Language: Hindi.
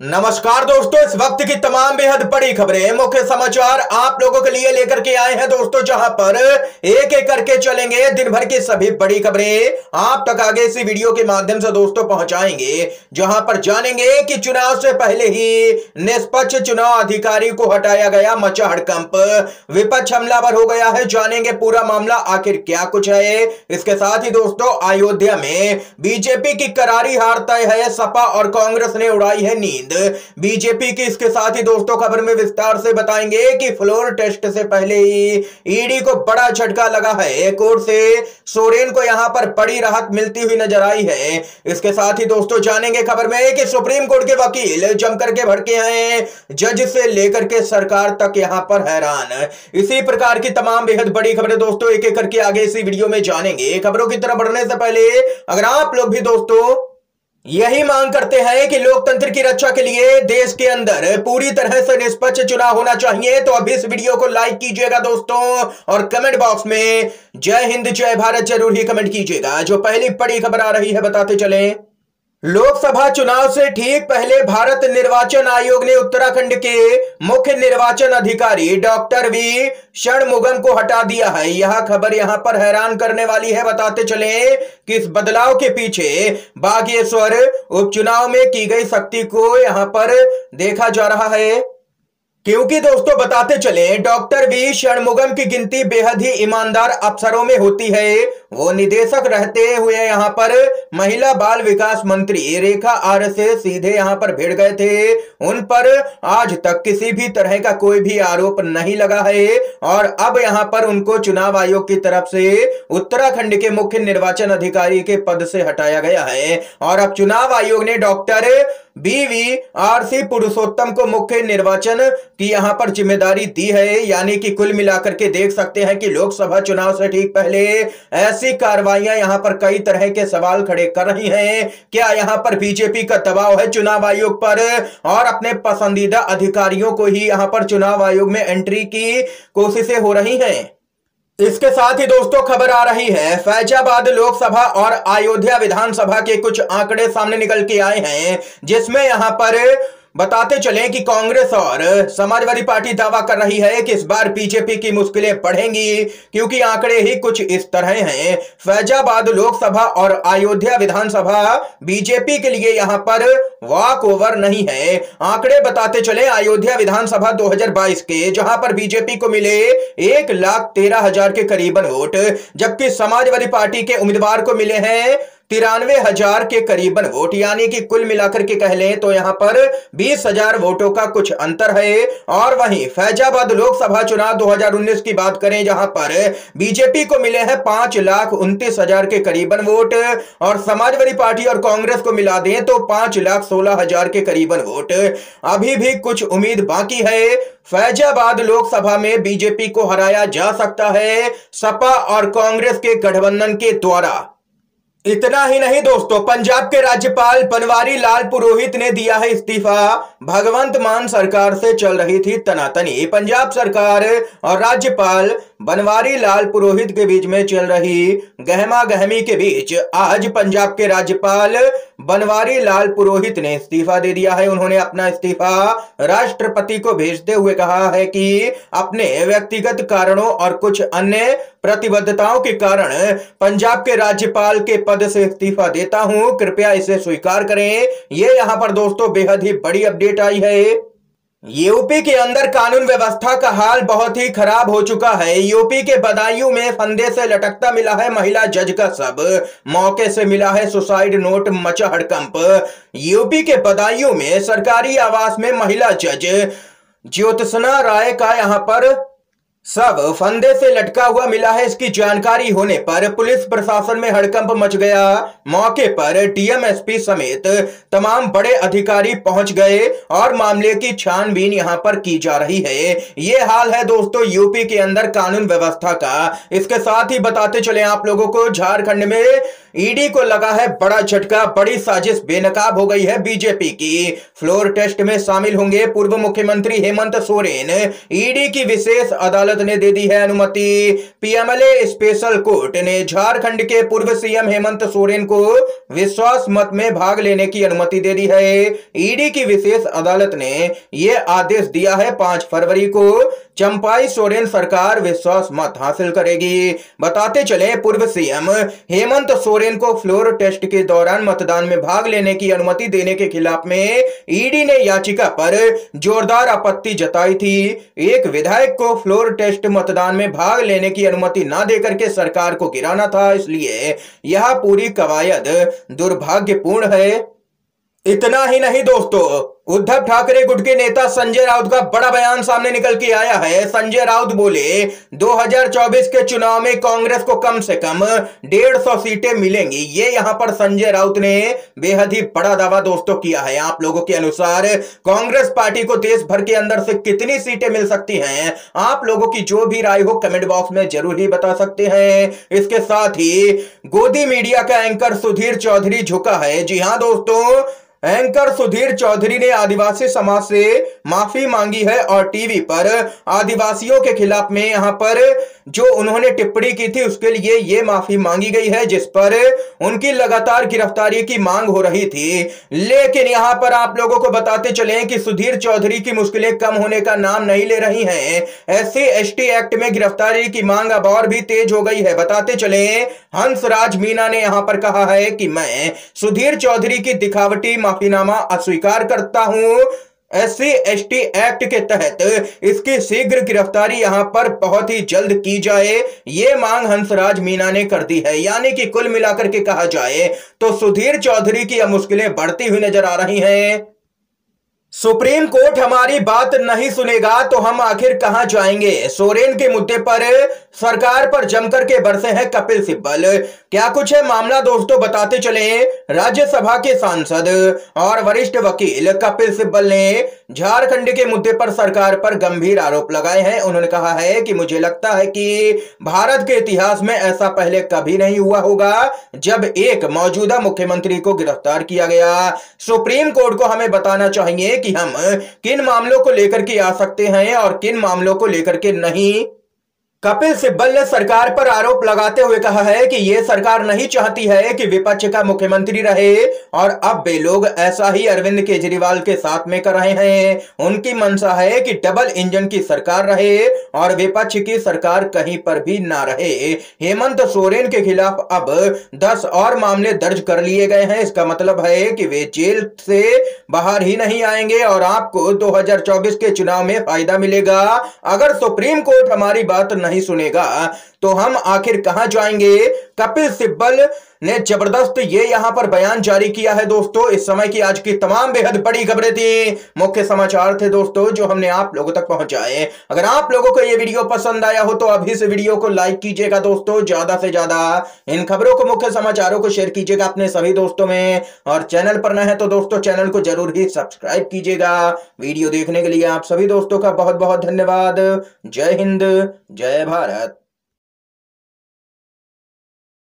नमस्कार दोस्तों, इस वक्त की तमाम बेहद बड़ी खबरें, मुख्य समाचार आप लोगों के लिए लेकर के आए हैं दोस्तों, जहाँ पर एक एक करके चलेंगे दिन भर की सभी बड़ी खबरें। आप तक आगे इसी वीडियो के माध्यम से दोस्तों पहुंचाएँगे, जहाँ पर जानेंगे कि चुनाव से पहले ही निष्पक्ष चुनाव अधिकारी को हटाया गया मचा हड़कंप। विपक्ष हमलावर हो गया है, जानेंगे पूरा मामला, आखिर क्या कुछ है। इसके साथ ही दोस्तों, अयोध्या में बीजेपी की करारी हार तय है, सपा और कांग्रेस ने उड़ाई है नींद। नींद बीजेपी की इसके साथ ही दोस्तों खबर में विस्तार से बताएँगे कि फ्लोर टेस्ट से पहले ही ईडी को बड़ा झटका लगा है। कोर्ट से सोरेन को यहाँ पर बड़ी राहत मिलती हुई नज़र आई है। इसके साथ ही दोस्तों जानेंगे खबर में कि सुप्रीम कोर्ट के वकील जमकर के भड़के हैं। जज से लेकर के सरकार तक यहाँ पर हैरान। इसी प्रकार की तमाम बेहद बड़ी खबरें दोस्तों एक एक करके आगे इसी वीडियो में जानेंगे। खबरों की तरफ़ बढ़ने से पहले अगर आप लोग भी दोस्तों यही मांग करते हैं कि लोकतंत्र की रक्षा के लिए देश के अंदर पूरी तरह से निष्पक्ष चुनाव होना चाहिए। तो अब इस वीडियो को लाइक कीजिएगा दोस्तों और कमेंट बॉक्स में जय हिंद, जय भारत ज़रूर ही कमेंट कीजिएगा। जो पहली बड़ी खबर आ रही है, बताते चलें। लोकसभा चुनाव से ठीक पहले भारत निर्वाचन आयोग ने उत्तराखंड के मुख्य निर्वाचन अधिकारी डॉक्टर वी षणमुगम को हटा दिया है। यह खबर यहाँ पर हैरान करने वाली है। बताते चले कि इस बदलाव के पीछे बागेश्वर उपचुनाव में की गई शक्ति को यहाँ पर देखा जा रहा है। क्योंकि दोस्तों बताते चले, डॉक्टर वी षणमुगम की गिनती बेहद ही ईमानदार अफसरों में होती है। वो निदेशक रहते हुए यहाँ पर महिला बाल विकास मंत्री रेखा आर से सीधे यहाँ पर भिड़ गए थे। उन पर आज तक किसी भी तरह का कोई भी आरोप नहीं लगा है। और अब यहाँ पर उनको चुनाव आयोग की तरफ़ से उत्तराखंड के मुख्य निर्वाचन अधिकारी के पद से हटाया गया है। और अब चुनाव आयोग ने डॉक्टर बीवी आरसी पुरुषोत्तम को मुख्य निर्वाचन की यहाँ पर ज़िम्मेदारी दी है, यानी कि कुल मिलाकर के देख सकते हैं कि लोकसभा चुनाव से ठीक पहले ऐसी कार्रवाइयाँ यहाँ पर कई तरह के सवाल खड़े कर रही हैं। क्या यहाँ पर बीजेपी का दबाव है चुनाव आयोग पर? और अपने पसंदीदा अधिकारियों को ही यहाँ पर चुनाव आयोग में एंट्री की कोशिशें हो रही हैं। इसके साथ ही दोस्तों, खबर आ रही है, फैजाबाद लोकसभा और अयोध्या विधानसभा के कुछ आंकड़े सामने निकल के आए हैं, जिसमें यहाँ पर बताते चलें कि कांग्रेस और समाजवादी पार्टी दावा कर रही है कि इस बार बीजेपी की मुश्किलें बढ़ेंगी, क्योंकि आंकड़े ही कुछ इस तरह हैं। फैजाबाद लोकसभा और अयोध्या विधानसभा बीजेपी के लिए यहाँ पर वॉक ओवर नहीं है। आंकड़े बताते चले, अयोध्या विधानसभा 2022 के, जहाँ पर बीजेपी को मिले एक लाख तेरह हज़ार के करीबन वोट, जबकि समाजवादी पार्टी के उम्मीदवार को मिले हैं तिरानवे हज़ार के करीबन वोट, यानी कि कुल मिलाकर के कह लें तो यहाँ पर बीस हज़ार वोटों का कुछ अंतर है। और वहीं फैजाबाद लोकसभा चुनाव 2019 की बात करें, जहाँ पर बीजेपी को मिले हैं पाँच लाख उन्तीस हज़ार के करीबन वोट और समाजवादी पार्टी और कांग्रेस को मिला दें तो पाँच लाख सोलह हज़ार के करीबन वोट। अभी भी कुछ उम्मीद बाकी है। फैजाबाद लोकसभा में बीजेपी को हराया जा सकता है सपा और कांग्रेस के गठबंधन के द्वारा। इतना ही नहीं दोस्तों, पंजाब के राज्यपाल बनवारी लाल पुरोहित ने दिया है इस्तीफा। भगवंत मान सरकार से चल रही थी तनातनी। पंजाब सरकार और राज्यपाल बनवारी लाल पुरोहित के बीच में चल रही गहमा गहमी के बीच आज पंजाब के राज्यपाल बनवारी लाल पुरोहित ने इस्तीफा दे दिया है। उन्होंने अपना इस्तीफा राष्ट्रपति को भेजते हुए कहा है कि अपने व्यक्तिगत कारणों और कुछ अन्य प्रतिबद्धताओं के कारण पंजाब के राज्यपाल के पद से इस्तीफा देता हूँ। कृपया इसे स्वीकार करें। ये यहाँ पर दोस्तों बेहद ही बड़ी अपडेट आई है। यूपी के अंदर कानून व्यवस्था का हाल बहुत ही खराब हो चुका है। यूपी के बदायूं में फंदे से लटकता मिला है महिला जज का सब मौके से मिला है सुसाइड नोट मचा हड़कंप। यूपी के बदायूं में सरकारी आवास में महिला जज ज्योत्सना राय का यहाँ पर सब फंदे से लटका हुआ मिला है इसकी जानकारी होने पर पुलिस प्रशासन में हड़कंप मच गया। मौके पर डीएमएसपी समेत तमाम बड़े अधिकारी पहुँच गए और मामले की छानबीन यहाँ पर की जा रही है। ये हाल है दोस्तों, यूपी के अंदर कानून व्यवस्था का। इसके साथ ही बताते चले आप लोगों को, झारखंड में ईडी को लगा है बड़ा झटका, बड़ी साजिश बेनकाब हो गई है बीजेपी की। फ्लोर टेस्ट में शामिल होंगे पूर्व मुख्यमंत्री हेमंत सोरेन। ईडी की विशेष अदालत ने दे दी है अनुमति। पीएमएलए स्पेशल कोर्ट ने झारखंड के पूर्व सीएम हेमंत सोरेन को विश्वास मत में भाग लेने की अनुमति दे दी है। ईडी की विशेष अदालत ने यह आदेश दिया है पाँच फरवरी को। चंपाई सोरेन सरकार विश्वास मत हासिल करेगी। बताते चले, पूर्व सीएम हेमंत सोरेन को फ्लोर टेस्ट के दौरान मतदान में भाग लेने की अनुमति देने के खिलाफ में ईडी ने याचिका पर जोरदार आपत्ति जताई थी। एक विधायक को फ्लोर टेस्ट मतदान में भाग लेने की अनुमति न देकर के सरकार को गिराना था, इसलिए यह पूरी कवायद दुर्भाग्यपूर्ण है। इतना ही नहीं, दोस्तों। उद्धव ठाकरे गुट के नेता संजय राउत का बड़ा बयान सामने निकल के आया है। संजय राउत बोले 2024 के चुनाव में कांग्रेस को कम से कम डेढ़ सौ सीटें मिलेंगी। ये यहाँ पर संजय राउत ने बेहद ही बड़ा दावा दोस्तों किया है। आप लोगों के अनुसार कांग्रेस पार्टी को देश भर के अंदर से कितनी सीटें मिल सकती हैं? आप लोगों की जो भी राय हो, कमेंट बॉक्स में ज़रूर ही बता सकते हैं। इसके साथ ही गोदी मीडिया का एंकर सुधीर चौधरी झुका है। जी हाँ दोस्तों एंकर सुधीर चौधरी ने आदिवासी समाज से माफ़ी मांगी है और टीवी पर आदिवासियों के खिलाफ में यहाँ पर जो उन्होंने टिप्पणी की थी, उसके लिए ये माफ़ी मांगी गई है, जिस पर उनकी लगातार गिरफ्तारी की मांग हो रही थी। लेकिन यहाँ पर आप लोगों को बताते चले कि सुधीर चौधरी की मुश्किलें कम होने का नाम नहीं ले रही हैं। एस सी एक्ट में गिरफ्तारी की मांग अब और भी तेज हो गई है। बताते चले, हंसराज मीना ने यहाँ पर कहा है कि मैं सुधीर चौधरी की दिखावटी माफीनामा अस्वीकार करता हूँ। एस सी एक्ट के तहत इसकी शीघ्र गिरफ्तारी यहाँ पर बहुत ही जल्द की जाए, ये मांग हंसराज मीना ने कर दी है। यानी कि कुल मिलाकर के कहा जाए तो सुधीर चौधरी की मुश्किलें बढ़ती हुई नज़र आ रही हैं। सुप्रीम कोर्ट हमारी बात नहीं सुनेगा तो हम आखिर कहाँ जाएँगे? सोरेन के मुद्दे पर सरकार पर जमकर के बरसे हैं कपिल सिब्बल। क्या कुछ है मामला दोस्तों? बताते चले। राज्यसभा के सांसद और वरिष्ठ वकील कपिल सिब्बल ने झारखंड के मुद्दे पर सरकार पर गंभीर आरोप लगाए हैं। उन्होंने कहा है कि मुझे लगता है कि भारत के इतिहास में ऐसा पहले कभी नहीं हुआ होगा, जब एक मौजूदा मुख्यमंत्री को गिरफ़्तार किया गया। सुप्रीम कोर्ट को हमें बताना चाहिए कि हम किन मामलों को लेकर के आ सकते हैं और किन मामलों को लेकर के नहीं। कपिल सिब्बल ने सरकार पर आरोप लगाते हुए कहा है कि ये सरकार नहीं चाहती है कि विपक्ष का मुख्यमंत्री रहे। और अब वे लोग ऐसा ही अरविंद केजरीवाल के साथ में कर रहे हैं। उनकी मंशा है कि डबल इंजन की सरकार रहे और विपक्ष की सरकार कहीं पर भी ना रहे। हेमंत सोरेन के खिलाफ अब दस और मामले दर्ज कर लिए गए हैं। इसका मतलब है कि वे जेल से बाहर ही नहीं आएँगे और आपको दो हज़ार चौबीस के चुनाव में फ़ायदा मिलेगा। अगर सुप्रीम कोर्ट हमारी बात नहीं नहीं सुनेगा तो हम आखिर कहाँ जाएँगे? कपिल सिब्बल ने ज़बरदस्त ये यहाँ पर बयान जारी किया है दोस्तों। इस समय की आज की तमाम बेहद बड़ी खबरें थी। मुख्य समाचार थे दोस्तों, जो हमने आप लोगों तक पहुँचाए। अगर आप लोगों को ये वीडियो पसंद आया हो तो अभी इस वीडियो को लाइक कीजिएगा दोस्तों। ज़्यादा से ज़्यादा इन खबरों को, मुख्य समाचारों को शेयर कीजिएगा अपने सभी दोस्तों में। और चैनल पर न है तो दोस्तों, चैनल को ज़रूर ही सब्सक्राइब कीजिएगा। वीडियो देखने के लिए आप सभी दोस्तों का बहुत बहुत धन्यवाद। जय हिंद, जय भारत।